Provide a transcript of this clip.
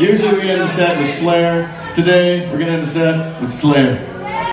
Usually we end the set with Slayer. Today, we're gonna end the set with Slayer.